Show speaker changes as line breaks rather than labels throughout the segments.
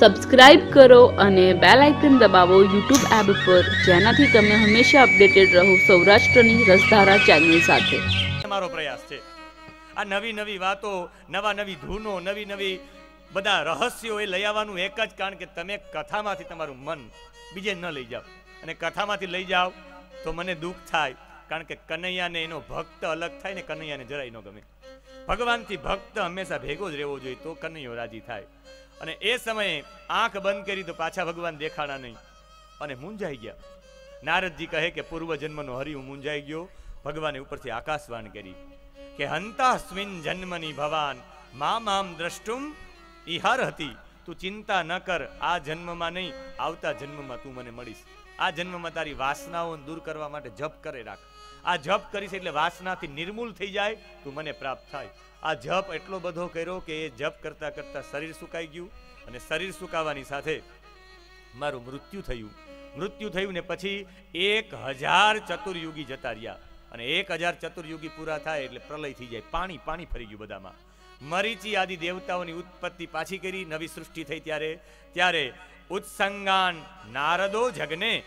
Subscribe કરો અને bell icon દબાવો યુટ્યુબ એપ પર, જેનાથી તમે હંમેશા અપડેટેડ રહો સૌરાષ્ટ્રની રસધારા ચેનલ સાથે.
મારો પ્રયાસ છે. આ નવી નવી વાતો, નવા નવી ધૂનો, નવી નવી બધા રહસ્યો એ લઈ આવવાનું એક જ કારણ કે તમે કથામાંથી તમારું મન બીજે ન લઈ જાઓ. અને કથામાંથી લઈ જાઓ તો મને દુઃખ થાય, કારણ કે કનૈયાને એનો ભક્ત અલગ થાય ને કનૈયાને જરાય ન ગમે. ભગવાનથી ભક્ત હંમેશા ભેગો જ રહેવો જોઈએ તો કનૈયો રાજી થાય. અને એ સમયે આંખ બંધ કરી તો પાછા ભગવાન દેખાણા નહીં. અને મૂંઝાઈ ગયા. નારદજી કહે કે પૂર્વ જન્મનો હરિ હું મૂંઝાઈ ગયો. ભગવાને ઉપરથી આકાશવાણ કરી કે હંતાસ્મિન જન્મની ભવાન મા મામ દ્રષ્ટુમ ઈહાર હતી તું ચિંતા ન કર, આ જન્મમાં નહીં, આવતા જન્મમાં તું મને મળીશ. આ જન્મમાં તારી વાસનાઓને દૂર કરવા માટે જપ કરે રાખ. આ જપ કરીશ એટલે વાસનાથી નિર્મૂલ થઈ જાય, તું મને પ્રાપ્ત થાય. આ જપ એટલો બધો કર્યો કે એ જપ કરતાં કરતાં શરીર સુકાઈ ગયું અને શરીર સુકાવાની સાથે મારું મૃત્યુ થયું. મૃત્યુ થયું ને પછી એક હજાર ચતુર્યુગી જતા રહ્યા અને એક હજાર ચતુર્યુગી પૂરા થાય એટલે પ્રલય થઈ જાય. પાણી પાણી ફરી ગયું બધામાં. મરીચી આદિ દેવતાઓની ઉત્પત્તિ પાછી કરી, નવી સૃષ્ટિ થઈ ત્યારે. ત્યારે ઉત્સંગાન નારદો જગને,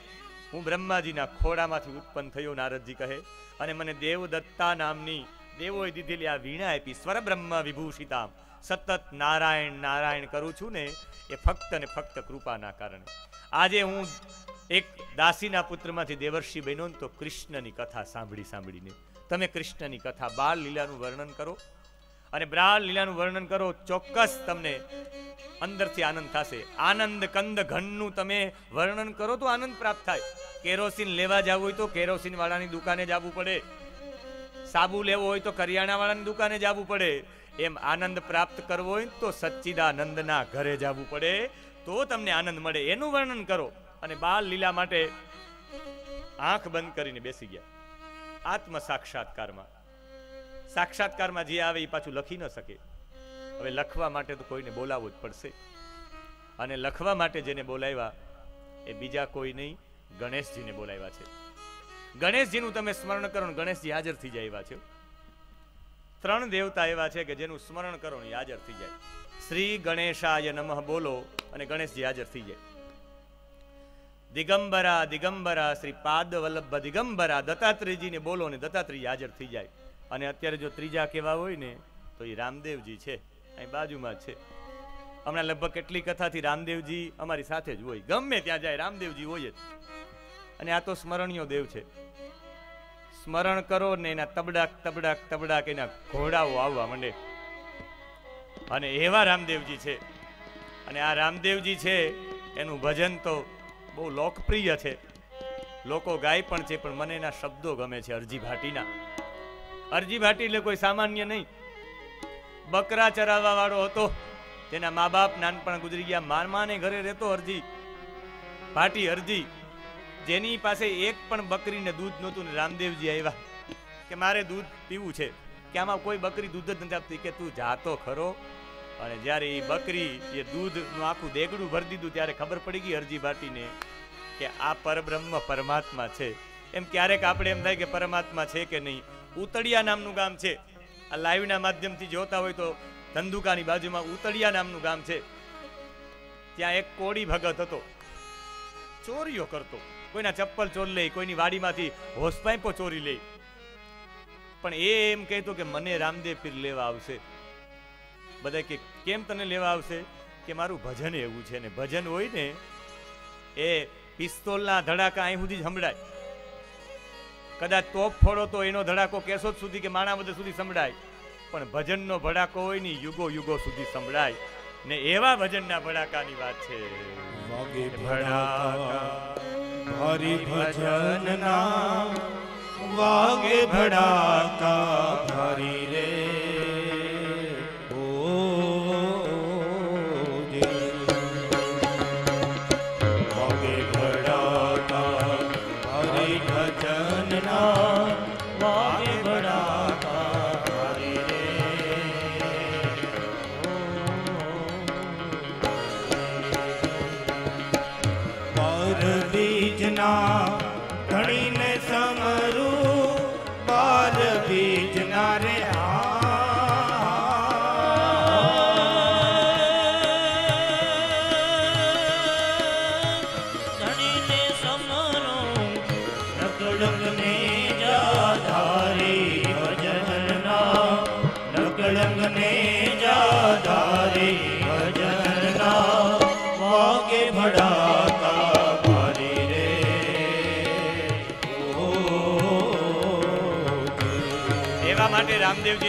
હું બ્રહ્માજીના ખોડામાંથી ઉત્પન્ન થયો, નારદજી કહે. અને મને દેવદત્તા નામની દેવોએ દીધેલી આ વીણા આપી સ્વર બ્રહ્મ વિભૂષિતા સતત નારાયણ નારાયણ કરું છું ને એ ફક્ત ને ફક્ત કૃપાના કારણે. આજે હું એક દાસીના પુત્રમાંથી દેવર્ષિ બન્યો તો કૃષ્ણની કથા સાંભળી સાંભળીને. તમે કૃષ્ણની કથા બાળ લીલાનું વર્ણન કરો અને બાળ લીલાનું વર્ણન કરો, ચોક્કસ તમને અંદરથી આનંદ થશે. આનંદ કંદ ઘનનું તમે વર્ણન કરો તો આનંદ પ્રાપ્ત થાય. કેરોસીન લેવા જવું હોય તો કેરોસીન વાળાની દુકાને જવું પડે. સાબુ લેવો હોય તો કરિયાણાવાળાની દુકાને જવું પડે. એમ આનંદ પ્રાપ્ત કરવો હોય તો સચ્ચિદાનંદના ઘરે જવું પડે. તો તમને આનંદ મળે, એનું વર્ણન કરો. અને બાલ લીલા માટે આંખ બંધ કરીને બેસી ગયા. આત્મ સાક્ષાત્કારમાં. સાક્ષાત્કારમાં જે આવે એ પાછું લખી ન શકે. હવે લખવા માટે તો કોઈને બોલાવવું જ પડશે. અને લખવા માટે જેને બોલાવ્યા એ બીજા કોઈ નહીં, ગણેશજીને બોલાવ્યા છે. ગણેશજીનું તમે સ્મરણ કરો ગણેશજી હાજર થઈ જાય એવા છે. ત્રણ દેવતા એવા છે કે જેનું સ્મરણ કરો ને હાજર થઈ જાય. શ્રી ગણેશાય નમઃ બોલો અને ગણેશજી હાજર થઈ જાય. દિગંબરા દિગંબરા, શ્રી પાદ વલ્લભ દિગંબરા, દત્તાત્રેયજીને બોલો ને દત્તાત્રેય હાજર થઈ જાય. અને અત્યારે જો ત્રીજા કેવા હોય ને, તો એ રામદેવજી છે. અહીં બાજુમાં છે. હમણાં લગભગ કેટલી કથાથી રામદેવજી અમારી સાથે જ હોય. ગમે ત્યાં જાય રામદેવજી હોય જ. અને આ તો સ્મરણીય દેવ છે. સ્મરણ કરો ને એના તબડાક તબડાક તબડાક એના ઘોડાઓ આવવા માંડે. અને એવા રામદેવજી છે. અને આ રામદેવજી છે, એનું ભજન તો બહુ લોકપ્રિય છે. લોકો ગાય પણ છે, પણ મને એના શબ્દો ગમે છે અરજી ભાટીના. અરજી ભાટી એટલે કોઈ સામાન્ય નહીં. બકરા ચરાવવા વાળો હતો. તેના મા બાપ નાનપણ ગુજરી ગયા મારમાને ઘરે રહેતો અરજી. ભાટી અરજી. જેની પાસે એક પણ બકરીને દૂધ નહોતું ને રામદેવજી આવ્યા કે મારે દૂધ પીવું છે, કે આમાં કોઈ બકરી દૂધ જ નથી આપતી, કે તું જાતો ખરો? અને જ્યારે એ બકરી, એ દૂધનું આખું દેગડું ભરી દીધું, ત્યારે ખબર પડી ગઈ અરજી ભાટીને કે આ પરબ્રહ્મ પરમાત્મા છે. એમ ક્યારેક આપણે એમ થાય કે પરમાત્મા છે કે નહીં? ઉતળિયા નામનું ગામ છે. આ લાઈવના માધ્યમથી જોતા હોય તો ધંધુકાની બાજુમાં ઉતળિયા નામનું ગામ છે. ત્યાં એક કોળી ભગત હતો. ચોરીઓ કરતો. કોઈના ચપ્પલ ચોરી લે, કોઈની વાડીમાંથી હોસ ચોરી લે. પણ એ એમ કહેતો કે મને રામદેવ પીર લેવા આવશે. બધા કે, કેમ તને લેવા આવશે? કે મારું ભજન એવું છે ને, ભજન હોય ને, એ પિસ્તોલના ધડાકા અહીં સુધી સંભળાય. કદાચ તોપ ફોડો તો એનો ધડાકો કેશોદ સુધી કે માણાવદર સુધી સંભળાય. પણ ભજનનો ભડાકો હોય ને યુગો યુગો સુધી સંભળાય. ને એવા ભજનના ભડાકાની વાત છે.
વાગે
ભડાકા
હરિ ભજનના વાગે ભડાકા હરિ રે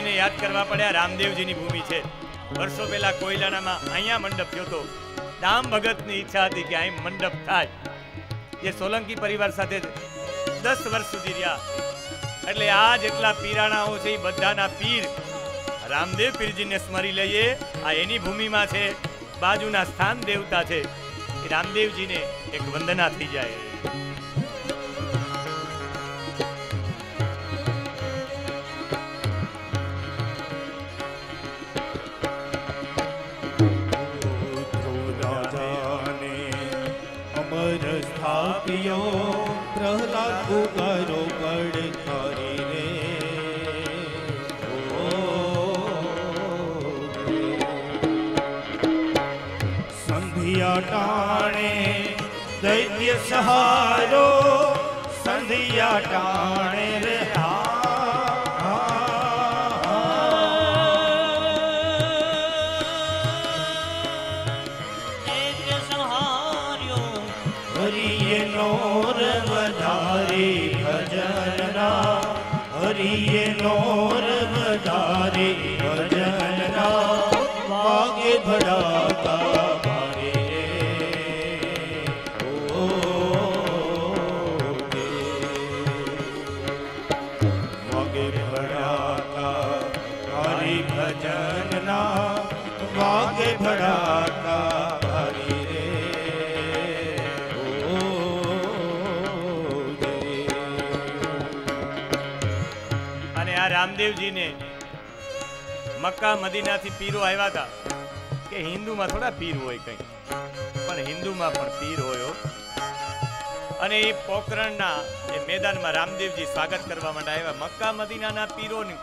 રામદેવજીને યાદ કરવા પડ્યા રામદેવજીની ભૂમિ છે. વર્ષો પહેલા કોયલાણામાં અહીંયા મંડપ થયો હતો. ભગતની ઈચ્છા હતી કે અહીં મંડપ થાય. જે સોલંકી પરિવાર સાથે દસ વર્ષ સુધી રહ્યા. એટલે આ જેટલા પીરાણાઓ છે એ બધાના પીર રામદેવ પીરજીને સ્મરી લઈએ. આ એની ભૂમિમાં છે. બાજુના સ્થાન દેવતા છે. એ રામદેવજીને એક વંદના થઈ જાય.
સ્થાપ્યો પ્રહલાદ પુકારો પડકારી રે સંધિયા ટાણે દૈત્ય સહારો સંધિયા ટાણે હરિયે નોર વધારે ભજનના વાગે ભડાકા
મક્કા, મદીનાથી પીરો આવ્યા હતા. કે હિન્દુમાં થોડા પીર હોય કંઈ. પણ હિન્દુમાં પણ પીર હોય અને એ પોકરણના એ મેદાનમાં રામદેવજી સ્વાગત કરવા માટે આવ્યા મક્કા, મદીનાના પીરોની.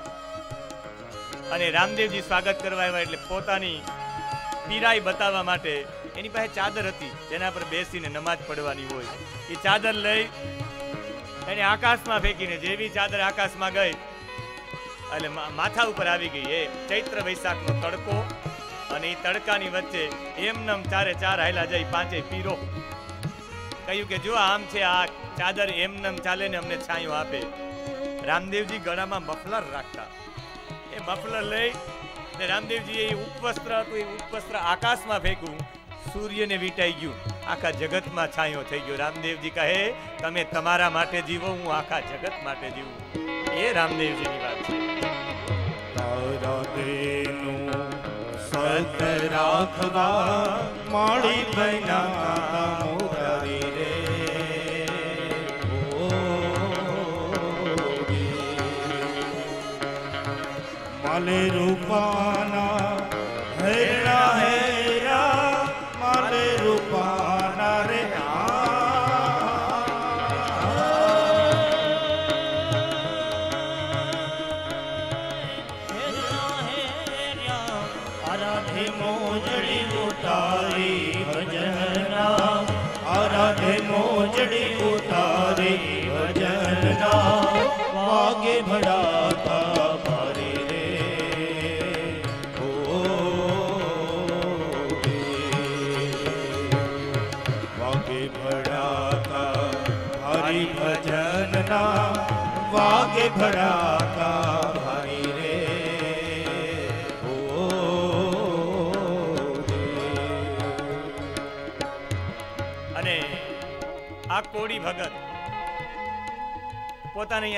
અને રામદેવજી સ્વાગત કરવા આવ્યા એટલે પોતાની પીરાઈ બતાવવા માટે એની પાસે ચાદર હતી, જેના પર બેસીને નમાજ પડવાની હોય. એ ચાદર લઈ, એને આકાશમાં ફેંકીને, જેવી ચાદર આકાશમાં ગઈ એટલે માથા ઉપર આવી ગઈ એ ચૈત્ર વૈશાખનો તડકો અને એ તડકાની વચ્ચે એમનમ ચારે ચાર હાયલા જાય પાંચે પીરો. કહ્યું કે જો આમ છે, આ ચાદર એમનમ ચાલે ને અમને છાંયો આપે. રામદેવજી ગળામાં મફલર રાખતા. એ મફલર લઈ રામદેવજી એ ઉપવસ્ત્ર હતું એ ઉપવસ્ત્ર આકાશમાં ફેંક્યું. સૂર્યને વીટાઈ ગયું. આખા જગતમાં છાંયો થઈ ગયો. રામદેવજી કહે, તમે તમારા માટે જીવો, હું આખા જગત માટે જીવું. એ રામદેવજીની વાત છે.
તારા દેનું સત રાખવા માળી બના મોરારી રે. માલે રૂપાના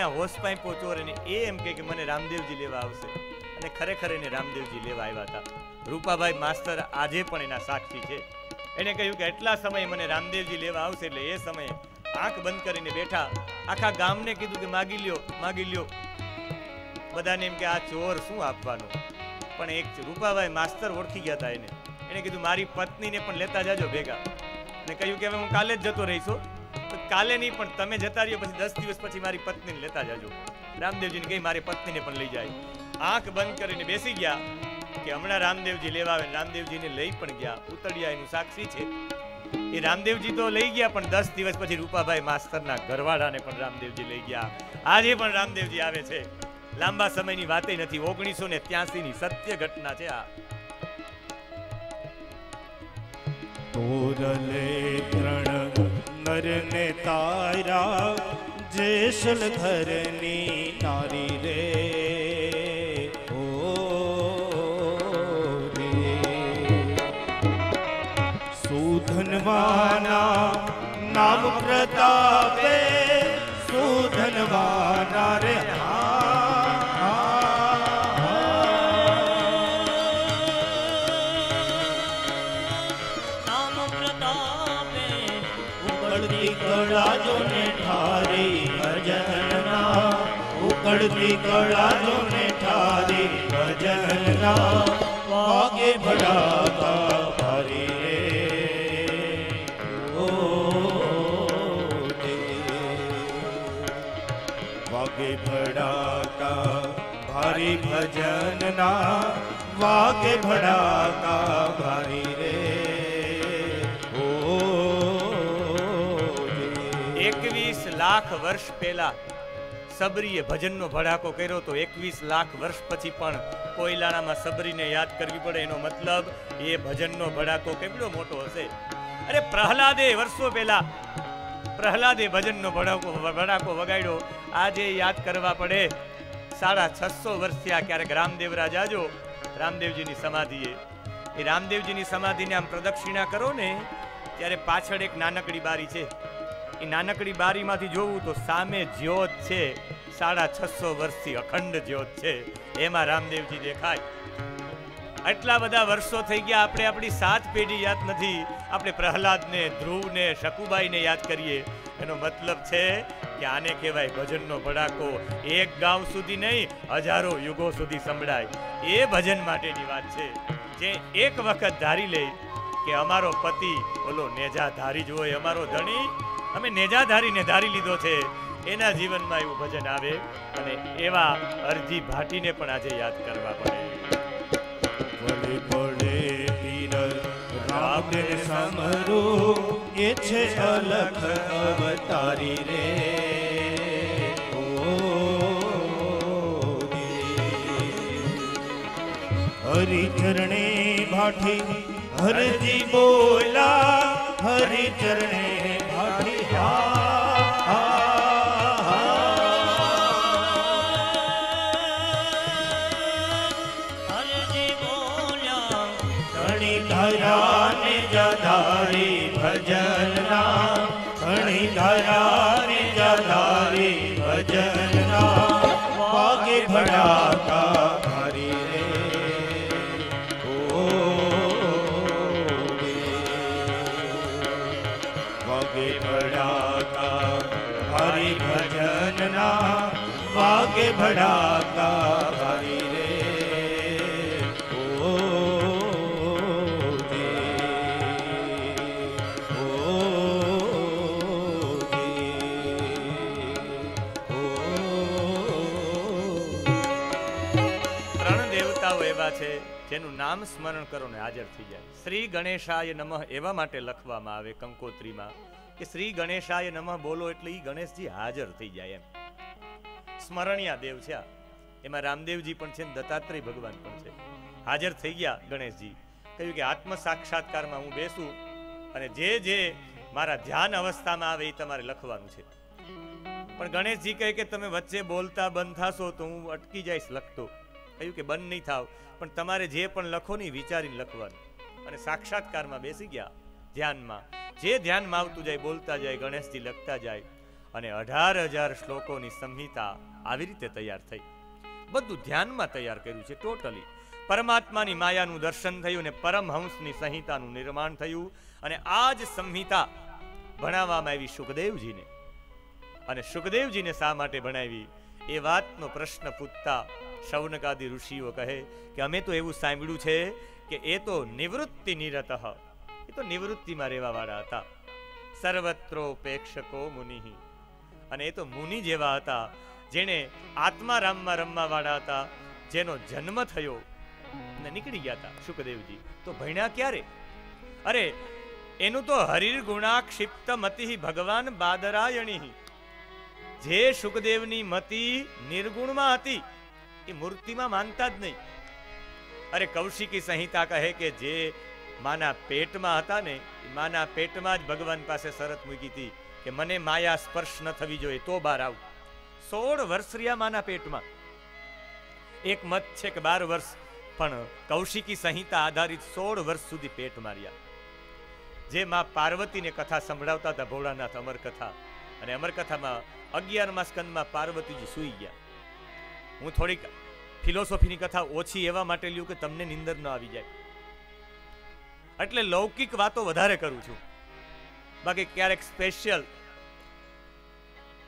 અહીંયા હોશ પાઈ પહોંચો અને એ એમ કે મને રામદેવજી લેવા આવશે. અને ખરેખર એને રામદેવજી લેવા આવ્યા હતા. રૂપાભાઈ માસ્તર આજે પણ એના સાક્ષી છે. એને કહ્યું કે એટલા સમયે મને રામદેવજી લેવા આવશે એટલે એ સમયે આંખ બંધ કરીને બેઠા આખા ગામને કીધું કે માગી લ્યો માગી લ્યો. બધાને એમ કે આ ચોર શું આપવાનું? પણ એક રૂપાભાઈ માસ્તર ઓળખી ગયા હતા એને. એને કીધું, મારી પત્નીને પણ લેતા જાજો ભેગા. અને કહ્યું કે હવે હું કાલે જ જતો રહીશો કાલે નહીં, પણ તમે જતા રહ્યો, પછી દસ દિવસ પછી મારી પત્નીને લેતા જાજો. રામદેવજીને કહી મારી પત્નીને પણ લઈ જાય. આંખ બંધ કરીને બેસી ગયા કે હમણાં રામદેવજી લેવા આવે રામદેવજીને લઈ પણ ગયા. ઉતળિયા એનું સાક્ષી છે. એ રામદેવજી તો લઈ ગયા, પણ દસ દિવસ પછી રૂપાભાઈ માસ્તરના ઘરવાળાને પણ રામદેવજી લઈ ગયા. આજે પણ રામદેવજી આવે છે. લાંબા સમયની વાતે નથી. ઓગણીસો ને ત્યાસી ની સત્ય ઘટના છે આ.
ત્રણ नर ने तारा जेसल धरनी नारी रे। ओ रे। सूधनवाना
नाम प्रताप
ઉકળતી કળા જોને ઠારી ભજનના વાગે ભડાકા ભારી રે ઓ વાગે ભડાકા ભારી ભજનના વાગે ભડાકા ભારી રે ઓ
એકવીસ લાખ વર્ષ પહેલા સબરીએ ભજનનો ભડાકો કર્યો તો એકવીસ લાખ વર્ષ પછી પણ કોયલાણામાં સબરીને યાદ કરવી પડે એનો મતલબ એ ભજનનો ભડાકો કેટલો મોટો હશે? અરે પ્રહલાદે વર્ષો પહેલા પ્રહલાદે ભજનનો ભડાકો ભડાકો વગાડ્યો. આજે યાદ કરવા પડે સાડા છસો વર્ષ થયા ક્યારેક રામદેવરાજ જો રામદેવજીની સમાધિએ. એ રામદેવજીની સમાધિને આમ પ્રદક્ષિણા કરો ને, ત્યારે પાછળ એક નાનકડી બારી છે. એ નાનકડી બારીમાંથી જોવું તો સામે જ્યોત છે. સાડા છસો વર્ષથી અખંડ જ્યોત છે. એમાં રામદેવજી દેખાય. આટલા બધા વર્ષો થઈ ગયા, આપણે આપણી સાત પેઢી યાદ નથી. આપણે પ્રહલાદને, ધ્રુવને, શકુબાઈને યાદ કરીએ. એનો મતલબ છે કે આને કહેવાય ભજનનો ભડાકો. એક ગામ સુધી નહીં, હજારો યુગો સુધી સંભળાય. એ ભજન માટેની વાત છે. જે એક વખત ધારી લે કે અમારો પતિ, ઓલો નેજા ધારી જ હોય, અમારો ધણી અમે નેજા ધારીને ધારી લીધો છે. એના જીવનમાં એવું ભજન આવે અને એવા અરજી ભાટીને પણ આજે યાદ કરવા પડે.
પડે પીર રામને સમરો એ છે અલખ અવતારી રે. હરિ ભાઠી, હરજી બોલા હરિ ભડાકા હરી રે. ઓ
ત્રણ દેવતાઓ એવા છે જેનું નામ સ્મરણ કરો ને હાજર થઈ જાય. શ્રી ગણેશાય નમઃ એવા માટે લખવામાં આવે કંકોત્રીમાં કે શ્રી ગણેશાય નમઃ બોલો એટલે એ ગણેશજી હાજર થઈ જાય એમ. સ્મરણિયા દેવ છે એમાં રામદેવજી પણ છે દત્તાત્રેય ભગવાન પણ છે. હાજર થઈ ગયા ગણેશજી. કહ્યું કે આત્મ સાક્ષાત્કારમાં હું બેસું અને જે જે મારા ધ્યાન અવસ્થામાં આવે એ તમારે લખવાનું છે. પણ ગણેશજી કહે કે તમે વચ્ચે બોલતા બંધ થશો તો હું અટકી જઈશ લખતો. કહ્યું કે બંધ નહીં થાવ, પણ તમારે જે પણ લખો ને વિચારીને લખવાનું. અને સાક્ષાત્કારમાં બેસી ગયા ધ્યાનમાં. જે ધ્યાનમાં આવતું જાય, બોલતા જાય, ગણેશજી લખતા જાય અને અઢાર હજાર શ્લોકોની સંહિતા આવી રીતે તૈયાર થઈ. બધું ધ્યાનમાં તૈયાર કર્યું છે ટોટલી. પરમાત્માની માયાનું દર્શન થયું અને પરમહંસની સંહિતાનું નિર્માણ થયું અને આ જ સંહિતા ભણાવવામાં આવી સુખદેવજીને. અને સુખદેવજીને શા માટે ભણાવી? એ વાતનો પ્રશ્ન પૂછતા શૌનકાદી ઋષિઓ કહે કે અમે તો એવું સાંભળ્યું છે કે એ તો નિવૃત્તિ નિરત. એ તો નિવૃત્તિમાં રહેવાવાળા હતા હતા. સર્વત્રોપેક્ષકો મુનિ. અને એ તો મુનિ જેવા હતા, જેણે આત્મારામમાં રમવા વાળા હતા, જેનો જન્મ થયો ને નીકળી ગયા હતા શુકદેવજી. તો ભણ્યા ક્યારે? અરે, એનું તો હરિર ગુણાક્ષિપ્ત મતિ ભગવાન બાદરાયણી જે સુખદેવની મતિ નિર્ગુણમાં હતી, એ મૂર્તિમાં માનતા જ નહીં. અરે, કૌશિકી સંહિતા કહે કે જે માના પેટમાં હતા ને માના પેટમાં જ ભગવાન પાસે શરત મૂકી હતી. કે મને માયા સ્પર્શ ન થવી જોઈએ, તો બહાર આવું. સોળ વર્ષ રહ્યા માના પેટમાં. એક મત છે કે બાર વર્ષ, પણ કૌશિકી સંહિતા આધારિત સોળ વર્ષ સુધી પેટ માર્યા. જે માં પાર્વતીને કથા સંભળાવતા હતા, ભોળાનાથ અમરકથા. અને અમરકથામાં અગિયારમા સ્કંદમાં પાર્વતીજી સૂઈ ગયા. હું થોડીક ફિલોસોફીની કથા ઓછી એવા માટે લ્યું કે તમને નિંદર ન આવી જાય. એટલે લૌકિક વાતો વધારે કરું છું. બાકી ક્યારેક સ્પેશિયલ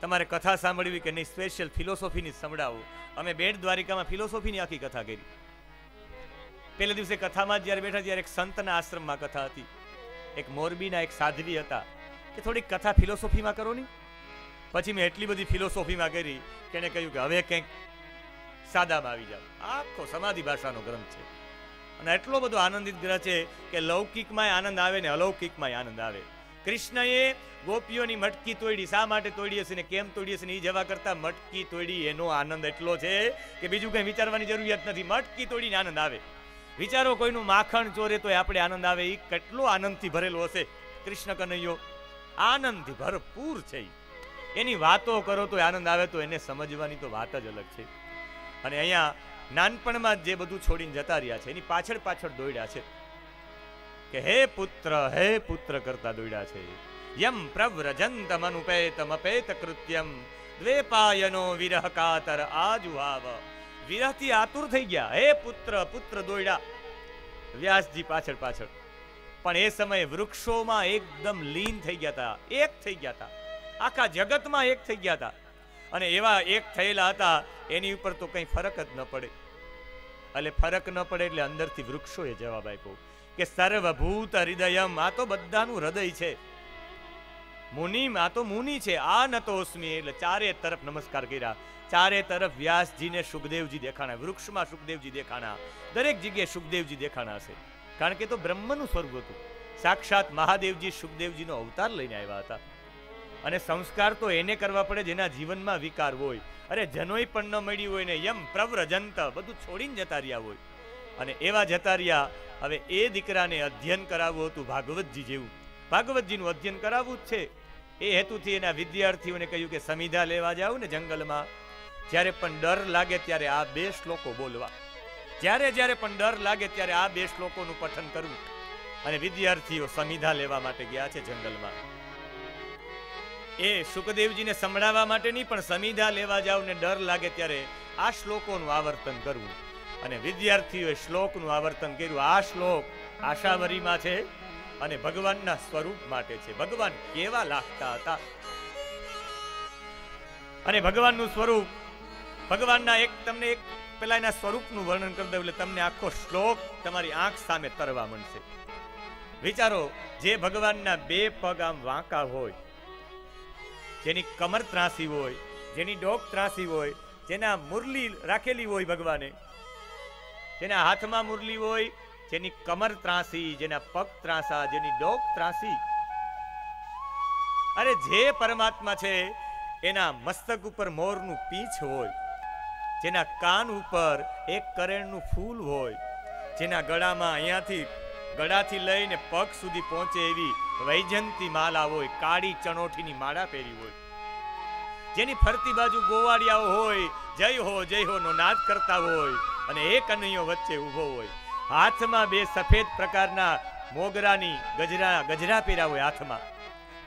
તમારે કથા સાંભળવી કે નહીં સ્પેશિયલ ફિલોસોફીની સંભળાવું. અમે બેટ દ્વારિકામાં ફિલોસોફીની આખી કથા કરી. પહેલા દિવસે કથામાં જ્યારે બેઠા ત્યારે એક સંતના આશ્રમમાં કથા હતી. એક મોરબીના એક સાધ્વી હતા કે થોડીક કથા ફિલોસોફીમાં કરો નહીં. પછી મેં એટલી બધી ફિલોસોફીમાં કરી કે એને કહ્યું કે હવે કંઈક સાદામાં આવી જાવ આખો સમાધિ ભાષાનો ગ્રંથ છે. અને એટલો બધો આનંદિત ગ્રહ છે કે લૌકિકમાં આનંદ આવે ને અલૌકિકમાં આનંદ આવે. કૃષ્ણએ ગોપીઓની મટકી તોડી. શા માટે તોડી હશે ને કેમ તોડી હશે ને એ જવા કરતા મટકી તોડી. એનો આનંદ એટલો છે કે બીજું કંઈ વિચારવાની જરૂરિયાત નથી. મટકી તોડીને આનંદ આવે. વિચારો કોઈનું માખણ ચોરે તો આપણે આનંદ આવે. એ કેટલો આનંદથી ભરેલો હશે. કૃષ્ણ કનૈયો, આનંદથી ભરપૂર છે એની વાતો કરો તો આનંદ આવે તો એને સમજવાની તો વાત જ અલગ છે. અને અહીંયા નાનપણમાં જ જે બધું છોડીને જતા રહ્યા છે, એની પાછળ પાછળ દોડ્યા છે. કે હે પુત્ર હે પુત્ર કરતા દોડ્યા છે. યમ પ્રવ્રજંતમ અનુપેતમ અપેત કૃત્યમ. દ્વેપાયનો વિરહ કાતર આજુહાવ વિરહથી આતુર થઈ ગયા. હે પુત્ર પુત્ર દોડ્યા. વ્યાસજી પાછળ પાછળ. પણ એ સમયે વૃક્ષોમાં એકદમ લીન થઈ ગયા હતા એક થઈ ગયા હતા આખા જગતમાં એક થઈ ગયા હતા અને એવા એક થયેલા હતા, એની ઉપર તો કંઈ ફરક જ ન પડે. એટલે ફરક ન પડે એટલે અંદરથી વૃક્ષોએ જવાબ આપ્યો. કે સર્વભૂત હૃદયમ, આ તો બધાનું હૃદય છે. મુનિમ, આ તો મુનિ છે, આ નતોસ્મી. એટલે ચારે તરફ નમસ્કાર કર્યા. ચારે તરફ વ્યાસજીને સુખદેવજી દેખાણા, વૃક્ષમાં સુખદેવજી દેખાણા. દરેક જગ્યાએ સુખદેવજી દેખાણા હશે. કારણ કે તો બ્રહ્મનું સ્વર્ગ હતું. સાક્ષાત મહાદેવજી સુખદેવજીનો અવતાર લઈને આવ્યા હતા. અને સંસ્કાર તો એને કરવા પડે જેના જીવનમાં વિકાર હોય. અરે જનોય પણ ન મળી હોય ને, યમ પ્રવ્રજંત, બધું છોડીને જતા રહ્યા હોય. અને એવા જતા રહ્યા, હવે એ દીકરાને અધ્યયન કરાવવું હતું ભાગવતજી જેવું. ભાગવતજીનું અધ્યયન કરાવવું જ છે. એ હેતુથી એના વિદ્યાર્થીઓને કહ્યું કે સમિધા લેવા જાઓ ને જંગલમાં. જ્યારે પણ ડર લાગે ત્યારે આ બે શ્લોકો બોલવા. જ્યારે જ્યારે પણ ડર લાગે ત્યારે આ બે શ્લોકોનું પઠન કરવું. અને વિદ્યાર્થીઓ સમિધા લેવા માટે ગયા છે જંગલમાં. એ સુખદેવજીને સંભળાવવા માટે નહીં, પણ સમિધા લેવા જાવ ને ડર લાગે ત્યારે આ શ્લોકોનું આવર્તન કરવું. અને વિદ્યાર્થીઓએ શ્લોકનું આવર્તન કર્યું. આ શ્લોક આશાવરીમાં છે અને ભગવાનના સ્વરૂપ માટે છે. ભગવાન કેવા લાગતા હતા? અને ભગવાનનું સ્વરૂપ, ભગવાનના એક, તમને એક પેલા એના સ્વરૂપનું વર્ણન કરી દઉં એટલે તમને આખો શ્લોક તમારી આંખ સામે તરવા મળશે વિચારો, જે ભગવાનના બે પગ આમ વાંકા હોય, જેની કમર ત્રાસી હોય, જેની ડોક ત્રાસી હોય, જેના મુરલી રાખેલી હોય ભગવાને જેના હાથમાં મુરલી હોય, જેની કમર ત્રાસી, જેના પગ ત્રાસા, જેની ડોક ત્રાસી. અરે જે પરમાત્મા છે, એના મસ્તક ઉપર મોરનું પીછ હોય, જેના કાન ઉપર એક કરેણનું ફૂલ હોય, જેના ગળામાં અહીંયાથી ગળાથી લઈને પગ સુધી પહોંચે એવી વૈજંતી માલા હોય, કાળી ચણોઠીની માળા પહેરી હોય. જેની ફરતી બાજુ ગોવાળિયાઓ હોય, જય હો જય હો નો નાદ કરતા હોય અને એક કનૈયો વચ્ચે ઊભો હોય. હાથમાં બે સફેદ પ્રકારના મોગરાની ગજરા ગજરા પહેર્યા હોય હાથમાં.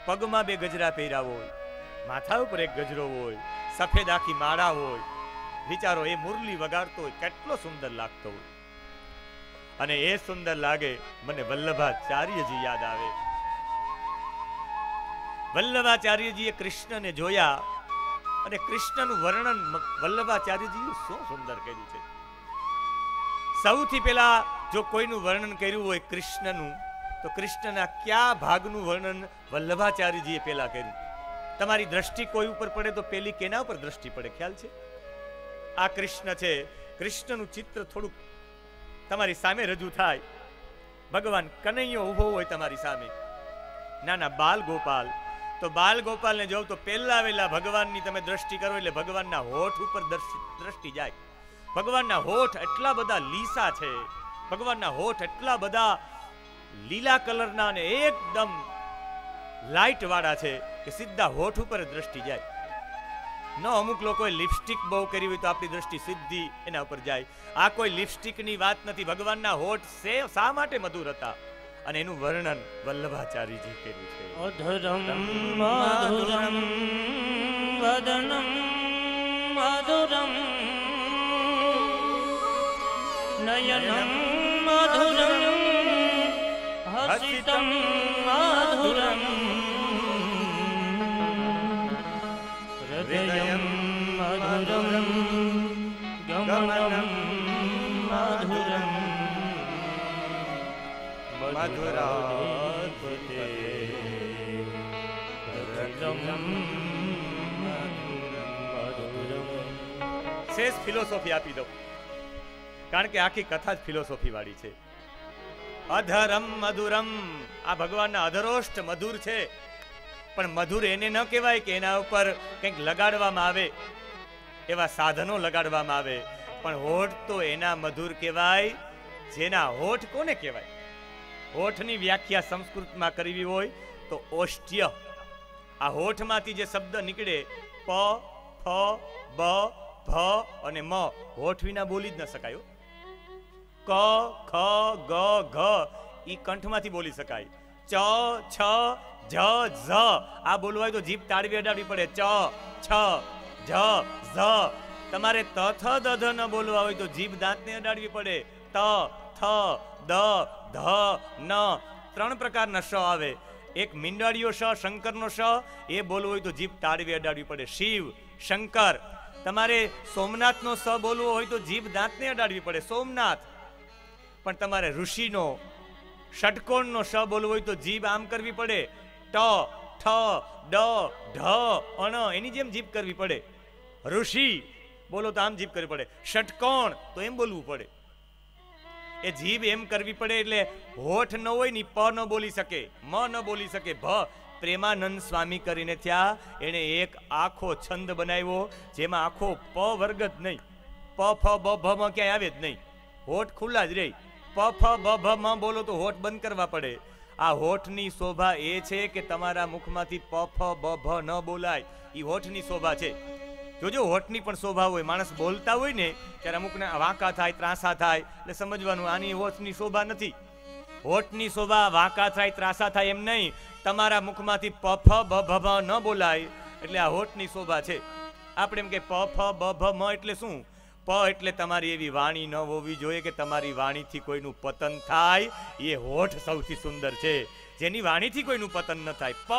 પગમાં બે ગજરા પહેર્યા હોય. માથા ઉપર એક ગજરો હોય. સફેદ આખી માળા હોય. વિચારો, એ મુરલી વગાડતો હોય, કેટલો સુંદર લાગતો હોય. અને એ સુંદર લાગે, મને વલ્લભાચાર્યજી યાદ આવે. વલ્લભાચાર્યજીએ કૃષ્ણને જોયા અને કૃષ્ણનું વર્ણન વલ્લભાચાર્યજીએ શું સુંદર કર્યું છે. સૌથી પહેલા જો કોઈનું વર્ણન કર્યું હોય કૃષ્ણનું, તો કૃષ્ણના કયા ભાગનું વર્ણન વલ્લભાચાર્યજીએ પહેલા કર્યું? તમારી દ્રષ્ટિ કોઈ ઉપર પડે તો પેલી કેના ઉપર દ્રષ્ટિ પડે? ખ્યાલ છે? આ કૃષ્ણ છે. કૃષ્ણનું ચિત્ર થોડુંક તમારી સામે રજૂ થાય. ભગવાન કનૈયો ઊભો હોય તમારી સામે. નાના બાલ ગોપાલ. તો બાલ ગોપાલને જોઉં તો પહેલા વહેલા ભગવાનની તમે દ્રષ્ટિ કરો એટલે ભગવાનના હોઠ ઉપર દ્રષ્ટિ જાય. ભગવાનના હોઠ એટલા બધા લીસા છે, ભગવાનના હોઠ એટલા બધા લીલા કલરના અને એકદમ લાઇટ વાળા છે કે સીધા હોઠ ઉપર દ્રષ્ટિ જાય. ન અમુક લોકોએ લિપસ્ટિક બહુ કરી હોય તો આપણી દ્રષ્ટિ સીધી એના ઉપર જાય. આ કોઈ લિપસ્ટિકની વાત નથી, ભગવાનના હોઠ સે શા માટે મધુર હતા? અને એનું વર્ણન વલ્લભાચાર્યજી કર્યું છે.
અધરમ, મધુરમ, વદનમ નયનમ મધુરમ હસિતમ મધુરમ હૃદયમ મધુરમ ગમનમ મધુરમ
મધુરાધ્વતે શેષ ફિલોસોફી આપી દઉં કારણ કે આખી કથા જ ફિલોસોફી વાળી છે. અધરમ મધુરમ. આ ભગવાનના અધરોષ્ટ મધુર છે. પણ મધુર એને ન કહેવાય કે એના ઉપર કંઈક લગાડવામાં આવે, એવા સાધનો લગાડવામાં આવે. પણ હોઠ તો એના મધુર કહેવાય, જેના હોઠ કોને કહેવાય? હોઠની વ્યાખ્યા સંસ્કૃતમાં કરવી હોય તો ઓષ્ટ્ય આ હોઠમાંથી જે શબ્દ નીકળે, પ, ફ, બ, ભ અને મ, હોઠ વિના બોલી જ ન શકાય. ક, ખ, ગ, ઘ. એ કંઠમાંથી બોલી શકાય. ચ, છ, જ, ઝ. આ બોલવાય તો જીભ તાળવી અડાડવી પડે. ચ, છ જ ઝ. તમારે ત, થ, દ, ધ ન બોલવા હોય તો જીભ દાંતને અડાડવી પડે. ત, થ, દ, ધ, ન. ત્રણ પ્રકારના શ આવે. એક મીંડાળીઓ શ, શંકરનો શ. એ બોલવો હોય તો જીભ તાળવી અડાડવી પડે. શિવ, શંકર. તમારે સોમનાથનો સ બોલવો હોય તો જીભ દાંતને અડાડવી પડે. સોમનાથ. પણ તમારે ઋષિનો, ષટકોણનો શ બોલવો હોય તો જીભ આમ કરવી પડે. ટ, ઠ, ડ, ઢ, અણ, એની જેમ જીભ કરવી પડે. ઋષિ, બોલો તો આમ જીભ કરવી પડે. ષટકોણ, તો એમ બોલવું પડે. એ જીભ એમ કરવી પડે એટલે હોઠ ન હોય ને પ ન બોલી શકે, મ ન બોલી શકે. ભ, પ્રેમાનંદ સ્વામી કરીને થયા. એણે એક આખો છંદ બનાવ્યો, જેમાં આખો પ વર્ગ જ નહીં. પ, ફ, બ, ભ માં ક્યાંય આવે જ નહીં. હોઠ ખુલ્લા જ રહી. પ, ફ, બ ભ માં બોલો તો હોઠ બંધ કરવા પડે. આ હોઠની શોભા એ છે કે તમારા મુખમાંથી પ, ફ ભ ન બોલાય. એ હોઠની શોભા છે. જોજો, હોઠની પણ શોભા હોય. માણસ બોલતા હોય ને, ત્યારે અમુકને વાંકા થાય, ત્રાસા થાય. એટલે સમજવાનું, આની હોઠની શોભા નથી. હોઠની શોભા, વાંકા થાય, ત્રાસા થાય એમ નહીં. તમારા મુખમાંથી પ, ફ ભ ભ ન બોલાય. એટલે આ હોઠની શોભા છે. આપણે એમ કે પ, ફ ભ મ એટલે શું? પ એટલે તમારી એવી વાણી ન હોવી જોઈએ કે તમારી વાણીથી કોઈનું પતન થાય. એ હોઠ સૌથી સુંદર છે. જેની વાણીથી કોઈનું પતન ન થાય. પ.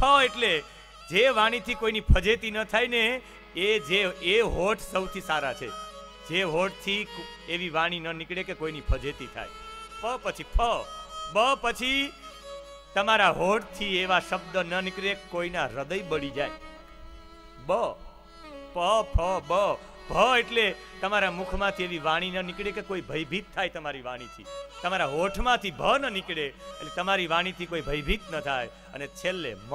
ફ એટલે જે વાણીથી કોઈની ફજેતી ન થાય ને, એ જે, એ હોઠ સૌથી સારા છે. જે હોઠથી એવી વાણી ન નીકળે કે કોઈની ફજેતી થાય. પ પછી ફ. બ પછી તમારા હોઠથી એવા શબ્દ ન નીકળે, કોઈના હૃદય બળી જાય. બ. પ, ફ, બ. ભ એટલે તમારા મુખમાંથી એવી વાણી ન નીકળે કે કોઈ ભયભીત થાય તમારી વાણીથી. તમારા હોઠમાંથી ભ ન નીકળે એટલે તમારી વાણીથી કોઈ ભયભીત ન થાય. અને છેલ્લે મ.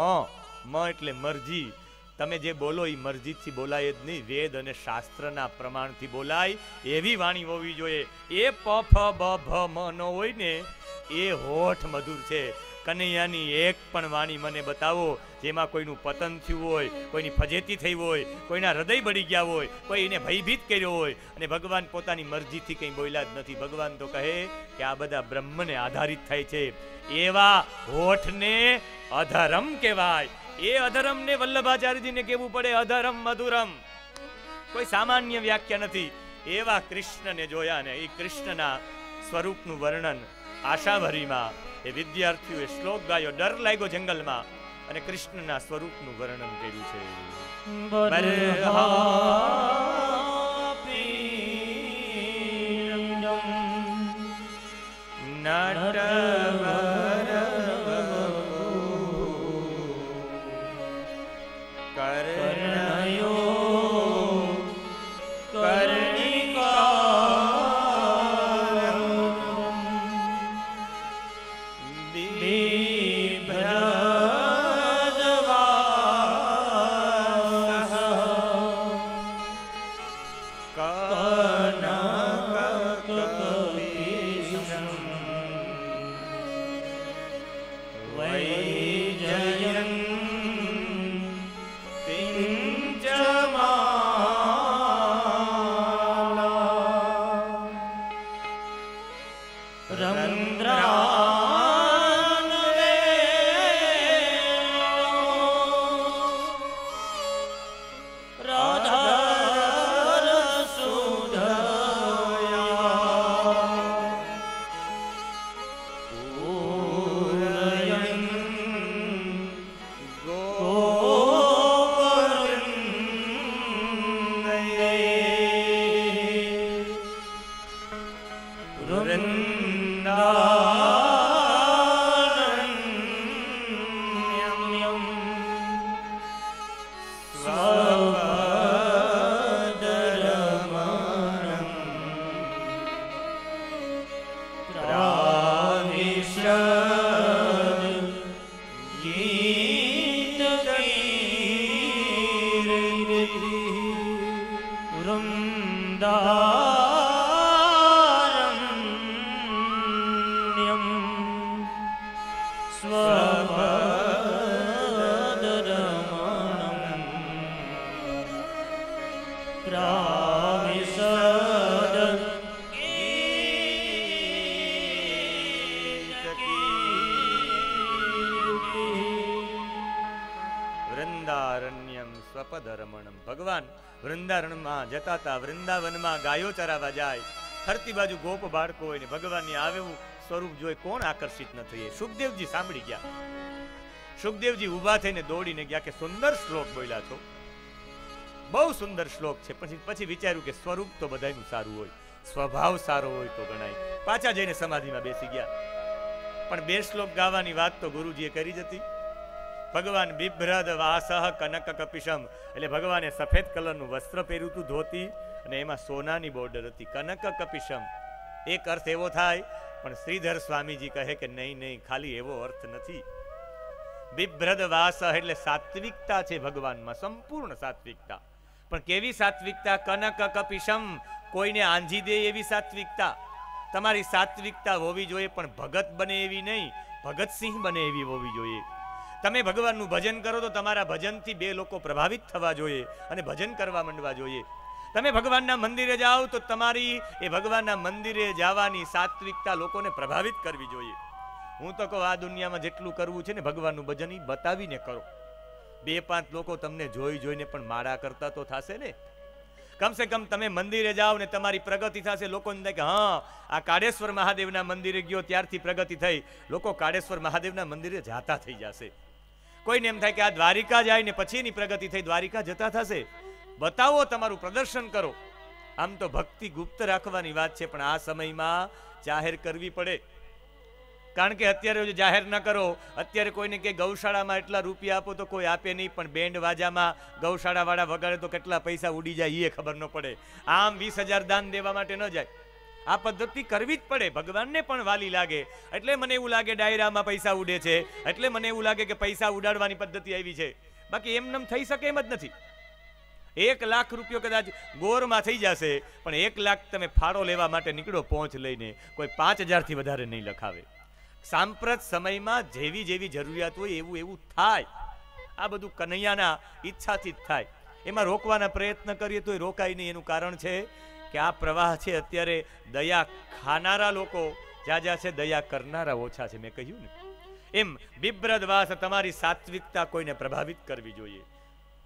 મ એટલે મરજી. તમે જે બોલો એ મરજીથી બોલાય જ નહીં. વેદ અને શાસ્ત્રના પ્રમાણથી બોલાય એવી વાણી હોવી જોઈએ. એ પ, ફ, બ, ભ, મ ન હોય ને, એ હોઠ મધુર છે. કનૈયાની એક પણ વાણી મને બતાવો, જેમાં કોઈનું પતન થયું હોય, કોઈની ફજેતી થઈ હોય, કોઈના હૃદય બળી ગયા હોય, કોઈ એને ભયભીત કર્યો હોય, અને ભગવાન પોતાની મરજીથી કંઈ બોલ્યા જ નથી. ભગવાન તો કહે કે આ બધા બ્રહ્મને આધારિત થાય છે. એવા હોઠને અધરમ કહેવાય. એ અધરમને વલ્લભાચાર્યજીને કહેવું પડે અધરમ મધુરમ. કોઈ સામાન્ય વ્યાખ્યા નથી. એવા કૃષ્ણને જોયા ને એ કૃષ્ણના સ્વરૂપનું વર્ણન આશાભરીમાં એ વિદ્યાર્થીઓએ શ્લોક ગાયો ડર લાગ્યો જંગલમાં અને કૃષ્ણના સ્વરૂપનું વર્ણન કર્યું છે.
રંદ્રા
रन्द्रा दा વૃંદારણમાં જતા હતા વૃંદાવનમાં ગાયો ચરાવા જાય. ફરતી બાજુ ગોપ બાળકો હોય ને ભગવાનની આવેવું સ્વરૂપ જોઈ કોણ આકર્ષિત ન થઈએ? સુખદેવજી સાંભળી ગયા. સુખદેવજી ઊભા થઈને દોડીને ગયા કે સુંદર શ્લોક બોલ્યા છો. બહુ સુંદર શ્લોક છે. પછી પછી વિચાર્યું કે સ્વરૂપ તો બધાયનું સારું હોય. સ્વભાવ સારો હોય તો ગણાય. પાછા જઈને સમાધિમાં બેસી ગયા. પણ બે શ્લોક ગાવાની વાત તો ગુરુજીએ કરી જ હતી. ભગવાન બિભ્રદ વાસહ કનક કપિશમ. એટલે ભગવાને સફેદ કલરનું વસ્ત્ર પહેર્યું હતું ધોતી અને એમાં સોનાની બોર્ડર હતી. કનક કપિશમ. એક અર્થ એવો થાય, પણ શ્રીધર સ્વામીજી કહે કે નહીં નહીં, ખાલી એવો અર્થ નથી. બિભ્રદ વાસ એટલે સાત્વિકતા છે ભગવાનમાં, સંપૂર્ણ સાત્વિકતા. પણ કેવી સાત્વિકતા? કનક કપિશમ. કોઈને આંજી દે એવી સાત્વિકતા? તમારી સાત્વિકતા હોવી જોઈએ, પણ ભગત બને એવી નહીં. ભગતસિંહ બને એવી હોવી જોઈએ. તમે ભગવાનનું ભજન કરો તો તમારા ભજનથી બે લોકો પ્રભાવિત થવા જોઈએ અને ભજન કરવા માંડવા જોઈએ. તમે ભગવાનના મંદિરે જાઓ તો તમારી એ ભગવાનના મંદિરે જવાની સાત્વિકતા લોકોને પ્રભાવિત કરવી જોઈએ. હું તો કહું, આ દુનિયામાં જેટલું કરવું છે ને ભગવાનનું ભજન એ બતાવીને કરો. બે પાંચ લોકો તમને જોઈ જોઈને પણ માળા કરતા તો થશે ને. કમસે કમ તમે મંદિરે જાઓ ને તમારી પ્રગતિ થશે. લોકોને થાય કે, હા, આ કાળેશ્વર મહાદેવના મંદિરે ગયો, ત્યારથી પ્રગતિ થઈ. લોકો કાળેશ્વર મહાદેવના મંદિરે જાતા થઈ જશે. કોઈને એમ થાય કે આ દ્વારિકા જાય ને પછી એની પ્રગતિ થઈ, દ્વારિકા જતા થશે. બતાવો તમારું પ્રદર્શન કરો. આમ તો ભક્તિ ગુપ્ત રાખવાની વાત છે, પણ આ સમયમાં જાહેર કરવી પડે. કારણ કે અત્યારે જાહેર ન કરો, અત્યારે કોઈને કે ગૌશાળામાં એટલા રૂપિયા આપો તો કોઈ આપે નહીં, પણ બેન્ડ વાજામાં ગૌશાળાવાળા વગાડે તો કેટલા પૈસા ઉડી જાય એ ખબર ન પડે. આમ વીસ હજાર દાન દેવા માટે ન જાય. આ પદ્ધતિ કરવી જ પડે. ભગવાનને પણ વાલી લાગે. એટલે મને એવું લાગે ડાયરામાં પૈસા ઉડે છે. એટલે મને એવું લાગે કે પૈસા ઉડાડવાની પદ્ધતિ આવી છે. બાકી એમનેમ થઈ શકે એમ જ નથી. એક લાખ રૂપિયો કદાચ ગોરમાં થઈ જશે, પણ એક લાખ તમે ફાળો લેવા માટે નીકળો પહોંચ લઈને. કોઈ પાંચ હજારથી વધારે નહીં લખાવે. સાંપ્રત સમયમાં જેવી જેવી જરૂરિયાત હોય એવું એવું થાય. આ બધું કનૈયાના ઈચ્છાથી જ થાય. એમાં રોકવાના પ્રયત્ન કરીએ તો રોકાય નહીં. એનું કારણ છે કે આ પ્રવાહ છે અત્યારે દયા ખાનારા લોકો, જ્યાં જ્યાં છે દયા કરનારા ઓછા છે. મેં કહ્યું ને. એમ બિબ્રદવાસ તમારી સાત્વિકતા કોઈને પ્રભાવિત કરવી જોઈએ.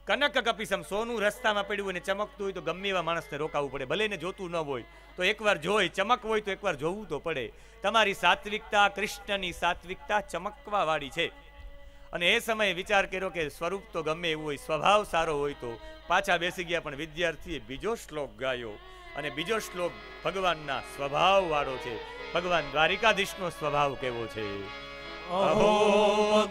કનક કપિસમ સોનું રસ્તામાં પડ્યું અને ચમકતું હોય તો ગમે એવા માણસને રોકાવવું પડે. ભલે જોતું ન હોય તો એકવાર જોઈ ચમક હોય તો એકવાર જોવું તો પડે. તમારી સાત્વિકતા કૃષ્ણની સાત્વિકતા ચમકવા વાળી છે. અને એ સમયે વિચાર કર્યો કે સ્વરૂપ તો ગમે એવું હોય, સ્વભાવ સારો હોય તો પાછા બેસી ગયા પણ વિદ્યાર્થીએ બીજો શ્લોક ગાયો. અને બીજો શ્લોક ભગવાનના સ્વભાવ વાળો છે. ભગવાન દ્વારિકાધીશનો સ્વભાવ કેવો છે?
અહો